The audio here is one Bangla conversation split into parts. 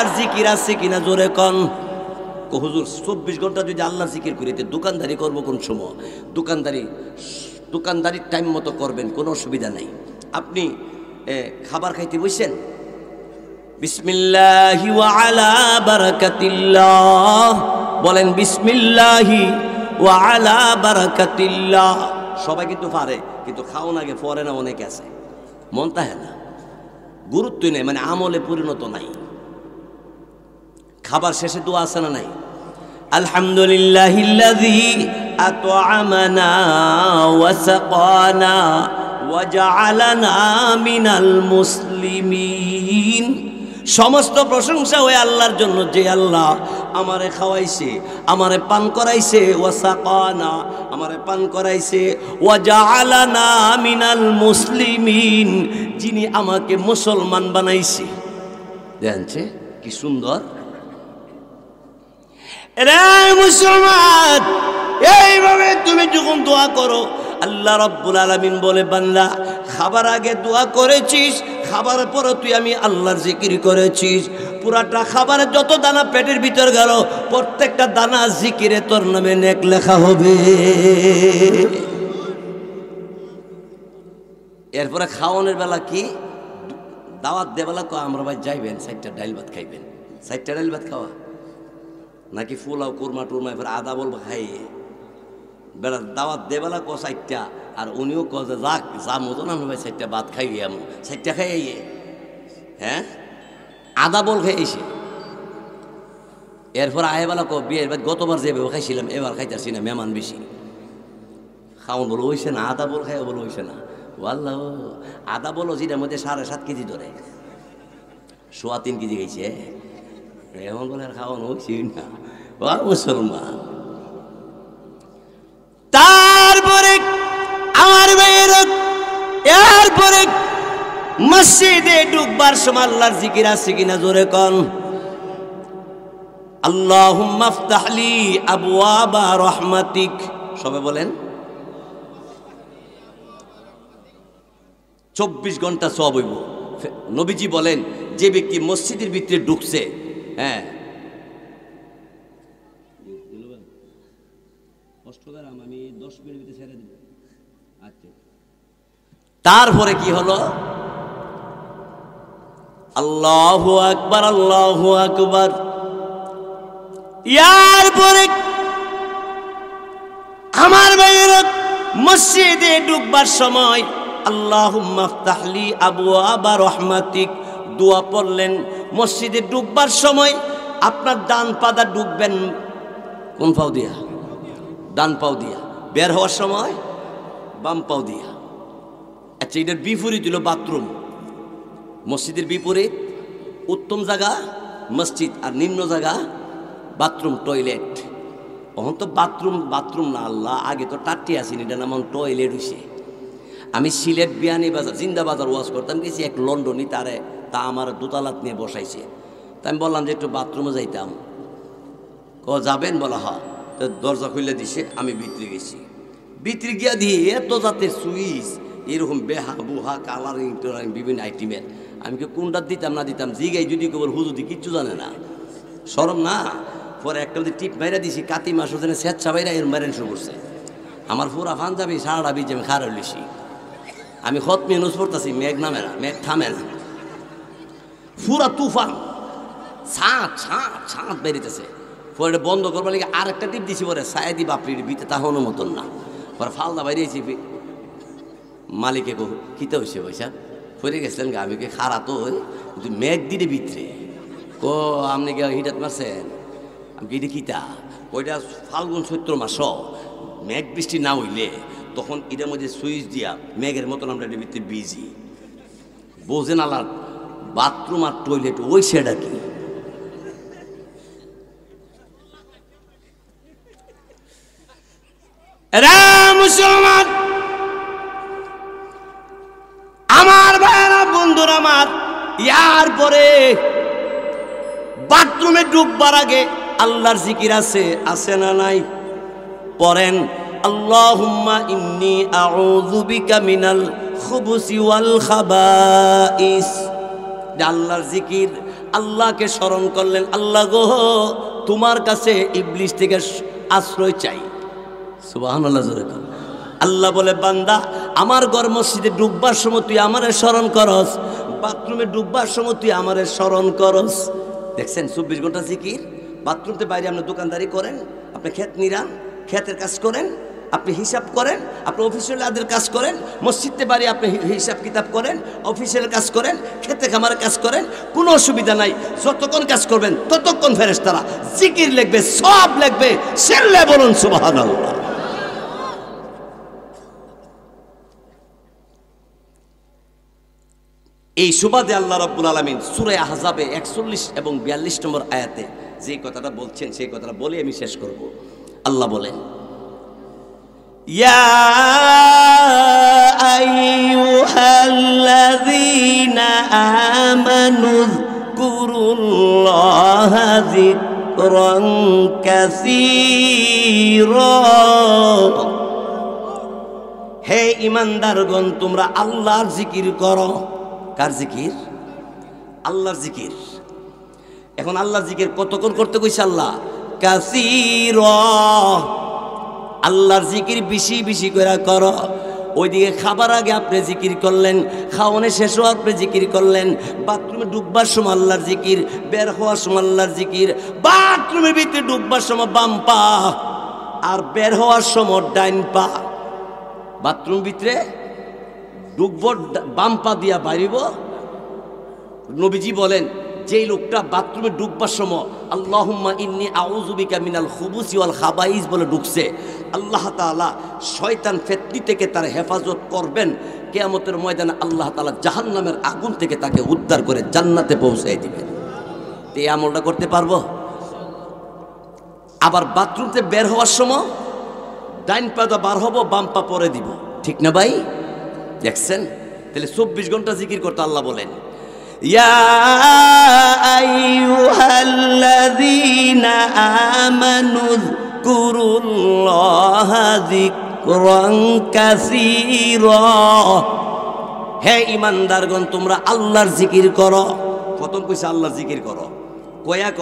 আল্লাহর জিকির আছে কিনা জোরে কন? হুজুর, চব্বিশ ঘণ্টা যদি আল্লাহর জিকির করিতে দোকানদারি করব কোন সময়? দোকানদারি, দোকানদারির টাইম মতো করবেন, কোনো অসুবিধা নাই। আপনি খাবার খাইতে বসছেন বিসমিল্লাহি আলা বারাকাতিল্লাহ। বলেন, বিসমিল্লাহি আলা বারাকাতিল্লাহ। সবাই কিন্তু পারে, কিন্তু খাওন আগে পরে না, অনেকে আছে। মন তাহে না গুরুত্বই নেই মানে আমলে পরিণত নাই। খাবার শেষে দোয়া আছে না নাই? আলহামদুলিল্লাহিল্লাযী আত'আমানা ওয়া মুসলিমিন। সমস্ত প্রশংসা ওই আল্লাহর জন্য, যে আল্লাহ আমারে খাওয়াইছে, আমারে পান করাইছে, ওয়া সাকানা আমারে পান করাইছে, ওয়া জাআলানা মিনাল মুসলিমিন, যিনি আমাকে মুসলমান বানাইছে। জানছে কি সুন্দর। মুসলমান। এইভাবে তুমি যখন দোয়া করো, আল্লাহ রব্বুল আলমিন বলে, বান্দা, খাবার আগে দোয়া করেছিস খাবারের পরে তুই আমি আল্লাহর জিকির করেছিস। পুরাটা খাবারের যত দানা পেটের ভিতর গেল, প্রত্যেকটা দানা জিকিরে তোর নামে নেক লেখা হবে। এরপরে খাওয়ানোর বেলা কি? দাওয়াত দেবেলা কো আমরা ভাই যাইবেন, সাইডটা ডাইল ভাত খাইবেন। সাইডটা ডাইল ভাত খাওয়া। নাকি ফুলাও, কুরমা, টুরমা, এবার আদা বলব খাইয়ে বেড়া দাওয়াত দেবেলা ক সাইডটা আর উনিও ক যে যাক, যা মতো না ভাই সাইডটা ভাত খাইয়ে এমন সাইডটা খাইয়ে হ্যাঁ? আদা বল খাইয়েছে এরপর আয়েবেলা ক বিয়ের বাদ গতবার যেভাবে খাইছিলাম, এবার খাইতেছি না মেমান বেশি। খাওন বলো হইছে না, আদা বল খাই বলো হইছে না। আল্লাহ আদা বলো, যেটার মধ্যে সাড়ে সাত কেজি ধরে। সোয়া তিন কেজি গেছে বলে খাওয়ানো না। ও মুসলমান। তারপরে আমার মেয়ের এরপরে মসজিদে ডুববার সময় আল্লাহর জিকির আছে কিনা জোরে কন। আল্লাহ মাফতাহলি আবওয়াবা রহমাতিক। সবে বলেন। চব্বিশ ঘণ্টা সব হইব। নবীজি বলেন, যে ব্যক্তি মসজিদের ভিতরে ঢুকছে হ্যাঁ। আচ্ছা। তারপরে কি হলো? আল্লাহ আকবার আল্লাহ আকবার। ইয়ার পরে আমার ভাইয়ের মসজিদে ঢুকবার সময় আল্লাহ মাফতাহলি আবু আবা রহমাতিক দোয়া পড়লেন। মসজিদে ঢুকবার সময় আপনার ডান পাদা ঢুকবেন কোন পাও দিয়া? ডান পাও দিয়া। বের হওয়ার সময় বাম পাও দিয়া। আচ্ছা এটার বিপরীত হলো বাথরুম। মসজিদের বিপরীত উত্তম জায়গা মসজিদ আর নিম্ন জায়গা বাথরুম, টয়লেট। তখন তো বাথরুম বাথরুম না আল্লাহ, আগে তো টাট্টি আসিনি এটা নাম টয়লেট হইছে। আমি সিলেট বিয়ানি বাজার, জিন্দা বাজার করতাম, গেছি এক লন্ডনই তারে তা আমার দোতালাত নিয়ে বসাইছে। তা আমি বললাম যে একটু বাথরুমে যাইতাম। ক, যাবেন? বলা, হ। তো দরজা খুলে দিছে, আমি ভিতরে গেছি। ভিতরে গিয়া দিয়ে এত জাতের সুইচ, এরকম বেহা, বুহা, কালারিং, টোলারিং, বিভিন্ন আইটেমের। আমি কি কোনটা দিতাম, না দিতাম, জিগাই যদি কেবল হুজুদি কিচ্ছু জানে না। সরম না? পরে একটা মধ্যে টিপ মাইরা দিছি, কাতি মাস ওখানে স্বেচ্ছা বাইরা এর মারেন শুরু করছে। আমার পুরা ফান যাবি সারাটা বিজে আমি খারাপ লিছি আমি খত মেনুজ পড়তেছি, মেঘ নামে না, মেঘ থামে না। পুরা তুফান। ছাঁট ছাঁট ছাঁট বেরিতেছে। পরে বন্ধ করবার লাগে আর একটা টিপ দিছি পরে সায়দি বাপরির বিতে তাহনও মতন না। পরে ফালদা বাইরেছি মালিকে কো কিতে হয়েছে পয়সা? পরে গেছিলেন গা, আমি খারা তো মেঘ দিলে ভিতরে কো, আপনি কে হিটাত মারছেন? আমি এটা কিতা? ওইটা ফাল্গুন চৈত্র মাস মেঘ বৃষ্টি না হইলে তখন এটার মধ্যে সুইচ দিয়া মেঘের মতন আমরা বিজি বোঝেন আলার বাথরুম আর টয়লেট, ওই সেটা কি? মুসলমান! আমার ভাইয়েরা, বন্ধুরা আমার, ইয়ার পরে বাথরুমে ডুববার আগে আল্লাহর জিকির আছে আছে না নাই? পড়েন, আল্লাহুম্মা ইন্নি আউযু বিকা মিনাল খুবুসি ওয়াল খাবাইস। এটা আল্লাহর জিকির আল্লাহকে স্মরণ করলেন, আল্লাহ গো, তোমার কাছে ইবলিশ থেকে আশ্রয় চাই। সুবাহান আল্লাহ আল্লাহ বলে, বান্দা, আমার ঘর মসজিদে ডুববার সময় তুই আমারে স্মরণ করস, বাথরুমে ডুববার সময় তুই আমারে স্মরণ করস। দেখছেন, চব্বিশ ঘণ্টা জিকির? বাথরুমতে বাইরে আপনি দোকানদারি করেন, আপনি ক্ষেত নিরান, ক্ষেতের কাজ করেন আপনি হিসাব করেন, আপনি অফিসিয়াল আদের কাজ করেন, মসজিদে বাড়ি আপনি হিসাব কিতাব করেন অফিসিয়াল কাজ করেন খেতে খামারে কাজ করেন, কোনো অসুবিধা নাই, যতক্ষণ কাজ করবেন ততক্ষণ ফেরেস তারা জিকির লিখবে সব লিখবে সেল্লে বলুন সুবাহ এই সুবাদে আল্লাহ রব্বুল আলমিন সুরে আহজাবে একচল্লিশ এবং বিয়াল্লিশ নম্বর আয়াতে যে কথাটা বলছেন, সেই কথাটা বলে আমি শেষ করব। আল্লাহ বলেন يا أيها الذين آمنوا اذكروا الله ذكرا كثيرا হে ইমানদারগণ তোমরা আল্লাহর জিকির করো কার জিকির আল্লাহর জিকির এখন আল্লাহর জিকির কতক্ষণ করতে কইছে আল্লাহ কাসির আল্লাহর জিকির বেশি বেশি করে করো। ওইদিকে খাবার আগে আপনি জিকির করলেন, খাওয়ানে শেষ হওয়ার পরে জিকির করলেন, বাথরুমে ডুববার সময় আল্লাহর জিকির, বের হওয়ার সময় আল্লাহর জিকির, বাথরুমের ভিতরে ডুববার সময় বাম পা, আর বের হওয়ার সময় ডাইন পা। বাথরুম ভিতরে ডুবব, বাম পা দিয়া বাইরিব নবীজি বলেন, যেই লোকটা বাথরুমে ডুববার সময় আল্লাহুম্মা ইন্নি আউজুবিকা মিনাল খুবুসি ওয়াল খাবাইজ বলে ঢুকছে আল্লাহ তালা শয়তান ফেতনি থেকে তার হেফাজত করবেন। কেয়ামতের ময়দানে আল্লাহ তালা জাহান নামের আগুন থেকে তাকে উদ্ধার করে জান্নাতে পৌঁছাই দিবেন। এই আমলটা করতে পারব? আবার বাথরুমতে বের হওয়ার সময় ডাইন পাতা বার হব, বাম পা পরে দিব। ঠিক না ভাই? দেখছেন? তাহলে চব্বিশ ঘণ্টা জিকির করতে আল্লাহ বলেন, ইয়া আইয়ুহাল্লাযীনা আমানু কুরুল্লাহ যিকরান কাসীরা হে ইমানদারগণ, তোমরা আল্লাহর জিকির করো। প্রথম কইছে আল্লাহর জিকির করো। কয়া ক?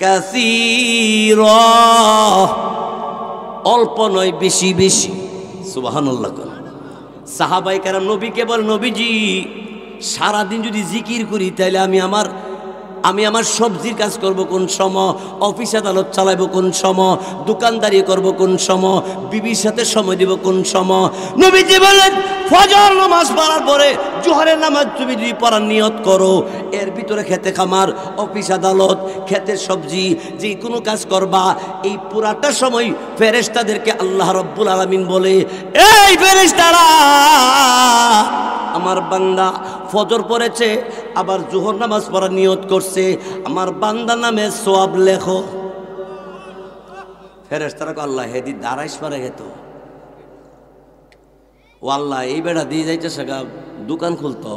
কাসীর। অল্প নয়, বেশি বেশি। সুবহানাল্লাহ সাহাবাই কারা নবীকে বল, নবীজি, সারাদিন যদি জিকির করি তাহলে আমি আমার আমি আমার সবজির কাজ করব কোন সময়, অফিস আদালত চালাবো কোন সময়, দোকানদারি করব কোন সময়, বিবির সাথে সময় দিব কোন সময়। নবীজি বলেন ফজর নামাজ পড়ার পরে জোহরের নামাজ তুমি যদি পড়ার নিয়ত করো, এর ভিতরে খেতে খামার, অফিস আদালত, খেতের সবজি যে কোনো কাজ করবা, এই পুরাটা সময় ফেরেশতাদেরকে আল্লাহ রব্বুল আলামিন বলে, এই ফেরেশতারা, আমার বান্দা ফজর পড়েছে, আবার জোহর নামাজ পড়ার নিয়ত করছে। আমার বান্দা নামে সোয়াব লেখো। ফেরেশতারা কয়, আল্লাহ হেদি দাঁড়াইস পারে হেতো ও আল্লাহ এই বেড়া দিয়ে যাইতেছে গা দোকান খুলতো।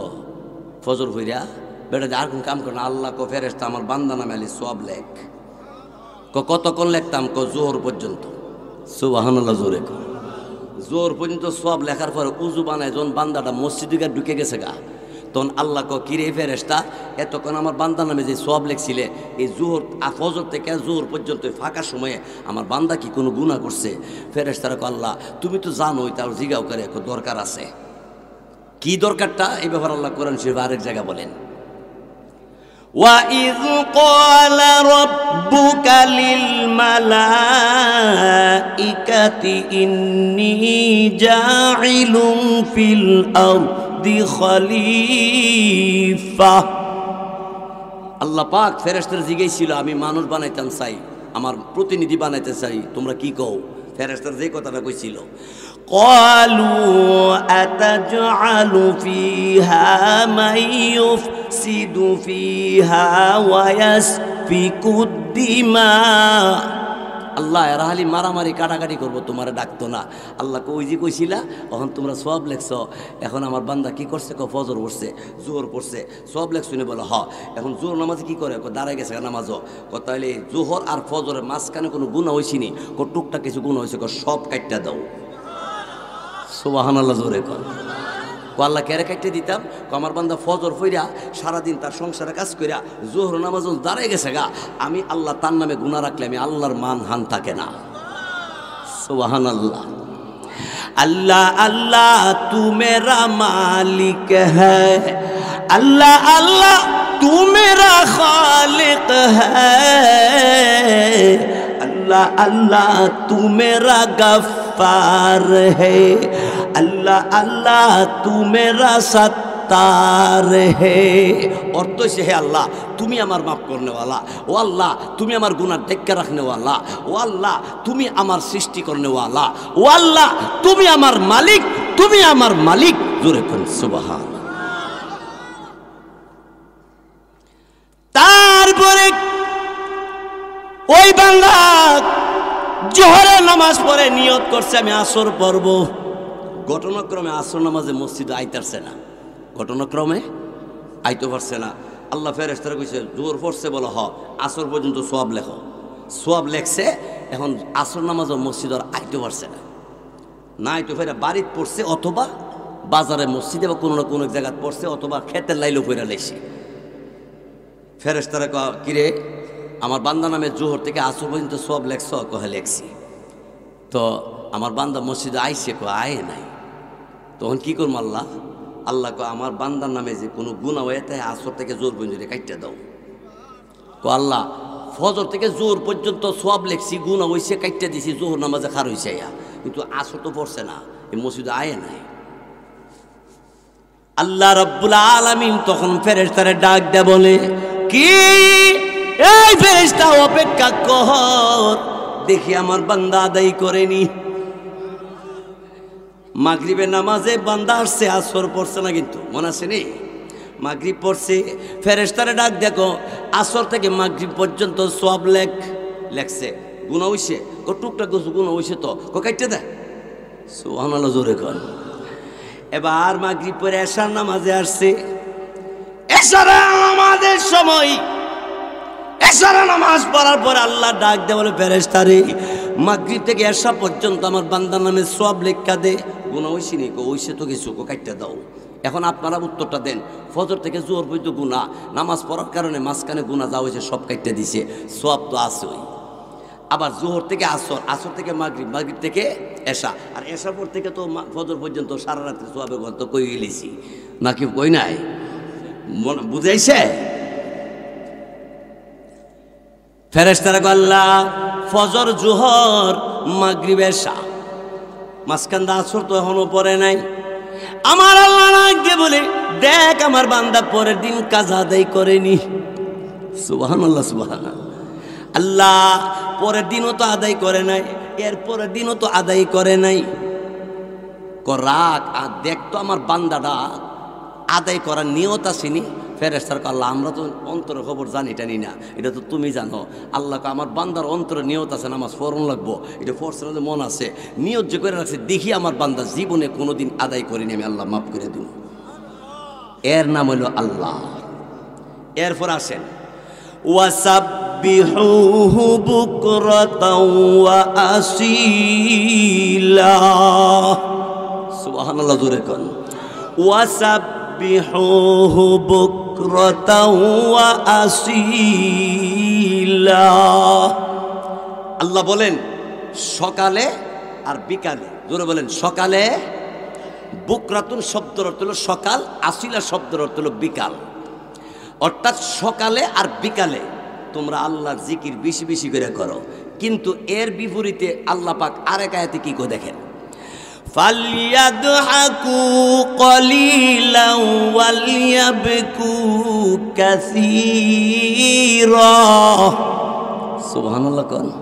ফজর হইরা বেড়া আর কোন কাম করে আল্লাহ কো ফেরেস্তা আমার বান্দা নামে আলি সব লেখ। ক কতক্ষণ লেখতাম? ক জোহর পর্যন্ত। সুবাহান্লাহ জোরে জোর পর্যন্ত সব লেখার পরে উজু বানায় যখন বান্দাটা মসজিদে ঢুকে গেছে গা তখন আল্লাহ ক কিরে ফেরেস্তা এতক্ষণ আমার বান্দা নামে যে সব লেখছিলে এই জোহর ফজর থেকে জোহর পর্যন্ত এই ফাঁকা সময়ে আমার বান্দা কি কোনো গুণা করছে ফেরেস্তারা ক আল্লাহ তুমি তো জানোই তার জিগাও করে এক দরকার আছে কি দরকারটা এই ব্যাপার আল্লাহ কোরআন শরীফ আরেক জায়গা বলেন وَإِذْ قَالَ رَبُّكَ لِلْمَلَائِكَةِ إِنِّي جَاعِلٌ فِي الْأَرْضِ خَلِيفَةً আল্লাহ পাক ফেরেস্তার জিজ্ঞেসছিল আমি মানুষ বানাইতাম চাই আমার প্রতিনিধি বানাইতে চাই তোমরা কি কও ফেরেস্তার যে কথাটা কইছিল قالوا أتجعل فيها من يفسد فيها ويسفك الدماء আল্লাহ, এরা হালি মারামারি, কাটাকাটি করব, তোমার ডাকতো না। আল্লাহকে ওই যে কইছিলা তখন তোমরা সব লেখছ, এখন আমার বান্দা কি করছে? ক ফজর পড়ছে, জোহর পড়ছে। সব লেখ শুনে বলে, হ। এখন জোহর নামাজে কি করে? ক দাঁড়ায় গেছে নামাজও। ক তাহলে জোহর আর ফজরের মাঝখানে কোনো গুণা হয়েছিনি ক টুকটা কিছু গুণ হয়েছে ক সব কাটটা দাও। সোবাহান আল্লাহ জোরে কর ও আল্লাহ কেরে কাটতে দিতাম। কমার বান্ধব ফজর ফইরা সারাদিন তার সংসারে কাজ কইরা জোহর নামাজ দাঁড়ায় গেছে গা। আমি আল্লাহ তার নামে গুণা রাখলে আমি আল্লাহর মান হান থাকে না। সোহান আল্লাহ আল্লাহ আল্লাহ তু মেরা মালিক হ্যাঁ আল্লাহ আল্লাহ তুমেরা খালিক হ্যাঁ আল্লাহ আল্লাহ তু মেরা গফার হ্যাঁ আল্লাহ আল্লাহ তুমেরা সত্তার হে। অর্থ হে আল্লাহ, তুমি আমার মাফ করনেওয়ালা। ও আল্লাহ, তুমি আমার গুণার দেখে রাখনেওয়ালা। ও আল্লাহ, তুমি আমার সৃষ্টি করনেওয়ালা। ও আল্লাহ, তুমি আমার মালিক, তুমি আমার মালিক। জোরে কোন, সুবাহান। তারপরে ওই বাংলা জোহরে নামাজ পড়ে নিয়ত করছে, আমি আসর পর্ব ঘটনাক্রমে আসর নামাজে মসজিদে আইতারছে না ঘটনাক্রমে আইতে পারছে না। আল্লাহ ফেরেস্তারা কইছে, জোর পড়ছে বলো, হ, আসর পর্যন্ত সোয়াব লেখ। সোয়াব লেখছে, এখন আসর নামাজও মসজিদ আর আইতে পারছে না। না আইতে ফেরে বাড়িতে পড়ছে অথবা বাজারে মসজিদে বা কোনো না কোনো জায়গায় পড়ছে অথবা খেতের লাইলো ফেরা লেছি ফেরেস্তারা কিরে আমার বান্দা নামে জোহর থেকে আসর পর্যন্ত সব লেখছ, কহে লেখছি। তো আমার বান্দা মসজিদে আইসে কো আয় নাই। তখন কি করব আল্লাহ? আল্লাহ কো আমার বান্দার নামে যে কোনো গুণা হয়ে তাই আসর থেকে জোর পর্যন্ত কাটতে দাও। কো আল্লাহ, ফজর থেকে জোর পর্যন্ত সব লেখছি গুণা হয়েছে কাটতে দিছি, জোহর নামাজে খার হয়েছে কিন্তু আসর তো পড়ছে না, এই মসজিদে আয় নাই। আল্লাহ রব্বুল আলামিন তখন ফেরেশতারে ডাক দে বলে, কি? এই ফেরেশতা অপেক্ষা কর, দেখি আমার বান্দা আদায় করেনি। মাগরিবের নামাজে বান্দা আসছে, আসর পড়ছে না কিন্তু, মনে আছে নেই মাগরিব পড়ছে, ফেরেশতারে ডাক দেখো, আসর থেকে মাগরিব পর্যন্ত সব লেখ, লেখছে, গুণা হইছে। ও টুকটাক কিছু গুণা হইছে তো, কো কাটতে দে। সুবহানাল্লাহ, জোরে কর এবার মাগরিব পরে এশার নামাজে আসছে। এশার নামাজের সময় এশার নামাজ পড়ার পর আল্লাহ ডাক দে বলে ফেরেশতারে মাগরিব থেকে এসা পর্যন্ত আমার বান্দার নামে সব লেখা দে। গুণা হইছি নি কো? হইছে তো কিছু কাটতে দাও। এখন আপনারা উত্তরটা দেন। ফজর থেকে জোর পর্যন্ত গুণা নামাজ পড়ার কারণে মাঝখানে গুণা যা হয়েছে সব কাটতে দিছে। সব তো আসই আবার জোহর থেকে আসর আসর থেকে মাগরিব মাগরিব থেকে এসা আর এশা পর থেকে তো ফজর পর্যন্ত সারা রাত্রি সোয়াবে গত কই গেলেছি। নাকি কই নাই? বুঝাইছে? ফেরেস্তারা গল্লা ফজর, জোহর, মাগরিব, এশা। মাঝখান আসর তো এখনও পরে নাই। আমার আল্লাহ নাগে বলে, দেখ, আমার বান্দা পরের দিন কাজ আদায় করেনি। সুবাহান আল্লাহ সুবাহান আল্লাহ, পরের দিনও তো আদায় করে নাই, এর পরের দিনও তো আদায় করে নাই। রাগ, আর দেখ তো আমার বান্দাটা আদায় করার নিয়ত আসেনি ফেরেস্তার আল্লাহ আমরা তো অন্তরের খবর জানি টানি না এটা তো তুমি জানো আল্লাহকে আমার বান্দার অন্তরে নিয়ত আছে নামাজ ফরন লাগবো এটা ফরসের মধ্যে মন আছে নিয়ত যে করে রাখছে দেখি আমার বান্দা জীবনে কোনোদিন আদায় করিনি আমি আল্লাহ মাফ করে দিব এর নাম হলো আল্লাহ এরপর আসেন وسبحوه بكرة وأصيلا سبحان الله জোরে কোন وسبحوه بكرة وأصيلا আল্লাহ বলেন সকালে আর বিকালে জোরে বলেন সকালে বুকরাতুন শব্দের অর্থ হলো সকাল আসিলা শব্দের অর্থ হলো বিকাল অর্থাৎ সকালে আর বিকালে তোমরা আল্লাহর জিকির বেশি বেশি করে করো কিন্তু এর বিপরীতে আল্লাহ পাক আরেক আয়াতে কি করে দেখেন فليضحكوا قليلا وليبكوا كثيرا سبحان الله কোন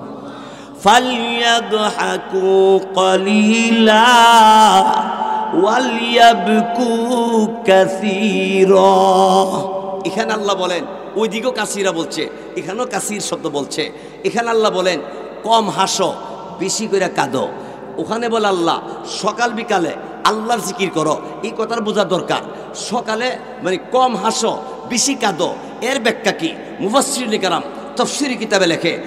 فليضحكوا قليلا وليبكوا كثيرا এখানে আল্লাহ বলেন ওইদিকেও কাসিরা বলছে এখানেও কাসির শব্দ বলছে এখানে আল্লাহ বলেন কম হাসো বেশি করে কাঁদো ওখানে বলে আল্লাহ, সকাল বিকালে আল্লাহর জিকির করো। এই কথার বোঝা দরকার। সকালে মানে কম হাসো, বেশি কাঁদো। এর ব্যাখ্যা কি? মুফাসির কারাম তফসিরি কিতাবে লেখে,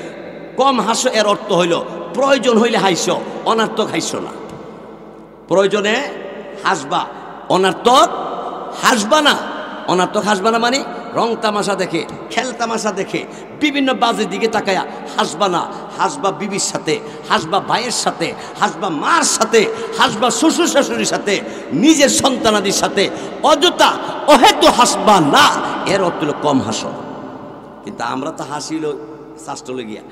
কম হাসো এর অর্থ হইল, প্রয়োজন হইলে হাইস, অনার্থক হাইস না। প্রয়োজনে হাসবা, অনার্থক হাসবা না। অনার্থক হাসবা না মানে রং তামাশা দেখে, খেল তামাশা দেখে, বিভিন্ন বাজের দিকে তাকায়া হাসবা না, হাসবা বিবির সাথে, হাসবা ভাইয়ের সাথে, হাসবা মার সাথে, হাসবা শ্বশুর শাশুড়ির সাথে, নিজের সন্তানাদির সাথে, অযথা অহেতু হাসবা না, এর অর্থ কম হাসো। কিন্তু আমরা তো হাসিল শাস্ত্র গিয়া।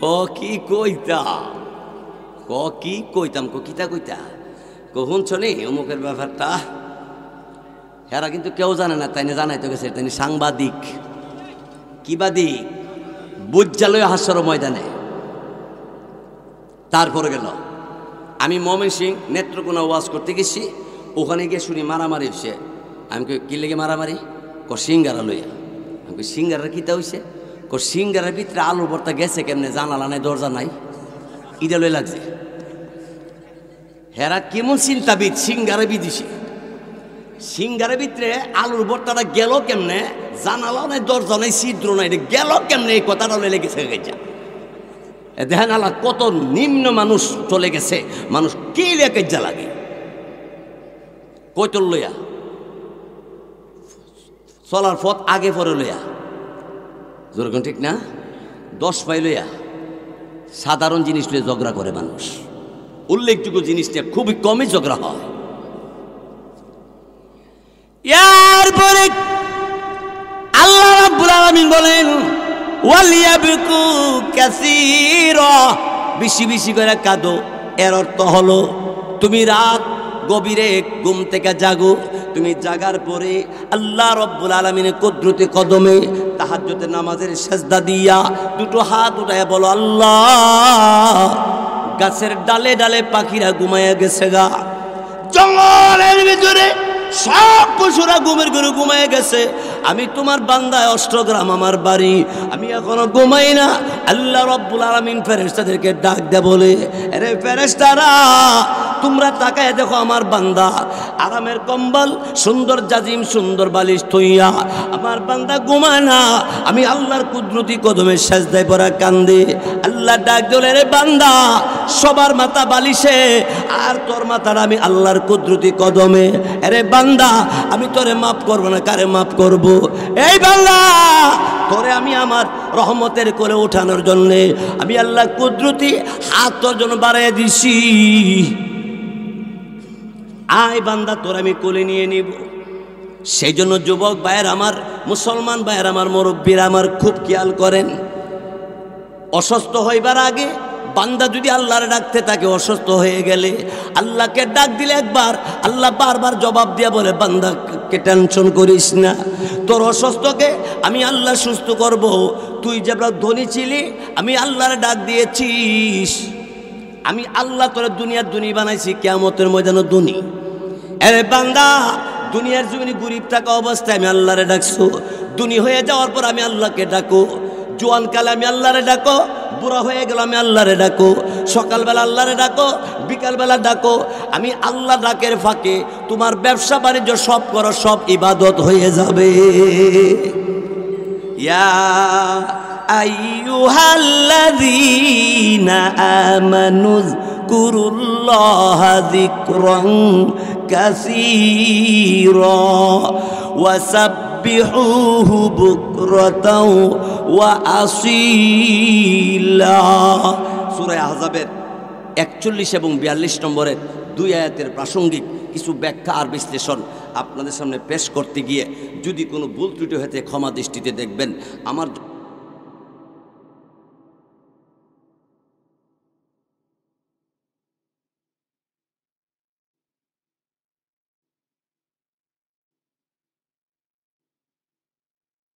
ক কি কইতা ক কি কইতাম? ক কিতা কইতা? কখন চলে অমুকের ব্যাপারটা এরা কিন্তু কেউ জানে না তাই জানাইতে গেছে তিনি সাংবাদিক। কিবাদিক বুজ্জালয় হাস্যর ময়দানে। তারপরে গেল। আমি মমেন সিং, নেত্রকোনা ওয়াজ করতে গেছি, ওখানে গিয়ে শুনি মারামারি হচ্ছে আমি কি লেগে মারামারি? ক সিঙ্গারা লইয়া। আমি সিঙ্গারা কিতা হইছে? ক সিঙ্গারের ভিতরে আলুর ভর্তা গেছে কেমনে? জানালা নাই, দরজা নাই। ইটা লই লাগছে। হেরা কেমন চিন্তাবিদ, সিঙ্গারে বিদিছে সিঙ্গারের ভিতরে আলুর ভর্তাটা গেল কেমনে? জানালাও নাই, দরজা নাই, ছিদ্র নাই গেল কেমনে? এই কথাটা লই লেগেছে গেছে দেখেন আল্লাহ কত নিম্ন মানুষ চলে গেছে। মানুষ কি লেগে লাগে? কৈতল লইয়া। চলার পথ আগে পরে লইয়া। যেরকম ঠিক না? দশ পাই লইয়া। সাধারণ জিনিস লইয়া ঝগড়া করে মানুষ। উল্লেখযোগ্য জিনিসটা খুবই কমই ঝগড়া হয়। এরপরে আল্লাহ রাব্বুল আলামিন বলেন, ওয়ালিয়াবকু কাসীরা। বেশি বেশি করে কাঁদো। এর অর্থ হলো, তুমি রাত গভীরে ঘুম থেকে জাগো। তুমি জাগার পরে আল্লাহ রব্বুল আলমিনের কুদরতি কদমে তাহাজ্জুদের নামাজের সেজদা দিয়া দুটো হাত উঠায় বলো, আল্লাহ, গাছের ডালে ডালে পাখিরা ঘুমাইয়া গেছে গা। জঙ্গলের ভিতরে সব পশুরা ঘুমের ঘুরে ঘুমায় গেছে। আমি তোমার বান্দায় অষ্টগ্রাম আমার বাড়ি। আমি এখনও ঘুমাই না। আল্লাহ রব্বুল আলমিন ফেরেস্তাদেরকে ডাক দে বলে আরে ফেরেস্তারা তোমরা তাকায় দেখো আমার বান্দা। আরামের কম্বল, সুন্দর জাজিম, সুন্দর বালিশ থইয়া। আমার বান্দা ঘুমায় না। আমি আল্লাহর কুদরতি কদমের সাজদায় পড়া কান্দে। আল্লাহ ডাক দলে রে বান্দা, সবার মাথা বালিশে। আর তোর মাথার আমি আল্লাহর কুদরতি কদমে। আরে বান্দা, আমি তোরে মাফ করব না, কারে মাফ করব? এই বান্দা, তোরে আমি আমার রহমতের করে ওঠানোর জন্যে আমি আল্লাহ কুদরতি হাত জন্য বাড়াই দিছি। আয় বান্দা, তোর আমি কোলে নিয়ে নিব। সেই জন্য যুবক ভাইয়ের আমার, মুসলমান ভাইয়ের আমার মুরব্বীরা আমার খুব খেয়াল করেন। অসুস্থ হইবার আগে বান্দা যদি আল্লাহরে ডাকতে থাকে, অসুস্থ হয়ে গেলে আল্লাহকে ডাক দিলে একবার, আল্লাহ বারবার জবাব দিয়া বলে, বান্দাকে টেনশন করিস না, তোর অসুস্থকে আমি আল্লাহ সুস্থ করব। তুই যেবার ধনী ছিলি, আমি আল্লাহরে ডাক দিয়েছিস। আমি আল্লাহ তোর দুনিয়ার দুনি বানাইছি কেমতের ময়দানো দুনি আরে বান্দা, দুনিয়ার জমিনে গরিব থাকা অবস্থায় আমি আল্লাহরে ডাকছো। দুনি হয়ে যাওয়ার পর আমি আল্লাহকে ডাকো। জোয়ান কালে আমি আল্লাহরে ডাকো। বুড়া হয়ে গেল, আমি আল্লাহরে ডাকো। সকালবেলা আল্লাহরে ডাকো, বিকালবেলা ডাকো। আমি আল্লাহ ডাকের ফাঁকে তোমার ব্যবসা বাণিজ্য সব করো, সব ইবাদত হয়ে যাবে। ইয়া আইয়ুহাল্লাযীনা আমানুজ কুরুল্লাহ যিকরান ওয়া সুরায় আহজাবের একচল্লিশ এবং বিয়াল্লিশ নম্বরের দুই আয়াতের প্রাসঙ্গিক কিছু ব্যাখ্যা আর বিশ্লেষণ আপনাদের সামনে পেশ করতে গিয়ে যদি কোনো ভুল ত্রুটি হয়েছে ক্ষমা দৃষ্টিতে দেখবেন। আমার